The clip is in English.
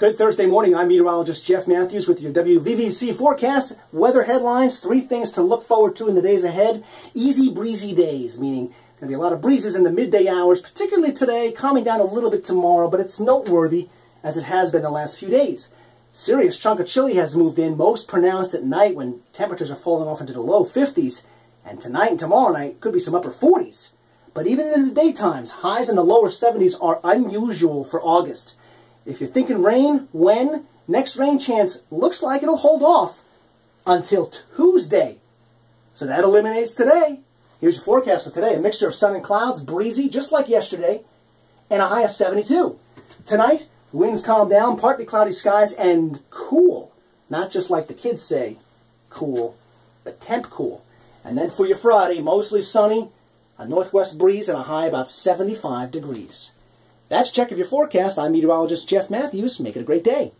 Good Thursday morning. I'm meteorologist Jeff Matthews with your WVVC forecast. Weather headlines, three things to look forward to in the days ahead. Easy breezy days, meaning going to be a lot of breezes in the midday hours, particularly today, calming down a little bit tomorrow, but it's noteworthy as it has been the last few days. Serious chunk of chilly has moved in, most pronounced at night when temperatures are falling off into the low 50s, and tonight and tomorrow night could be some upper 40s. But even in the daytimes, highs in the lower 70s are unusual for August. If you're thinking rain, when? Next rain chance looks like it'll hold off until Tuesday. So that eliminates today. Here's your forecast for today. A mixture of sun and clouds, breezy, just like yesterday, and a high of 72. Tonight, winds calm down, partly cloudy skies, and cool. Not just like the kids say, cool, but temp cool. And then for your Friday, mostly sunny, a northwest breeze, and a high about 75 degrees. That's Check of Your Forecast. I'm meteorologist Jeff Matthews. Make it a great day.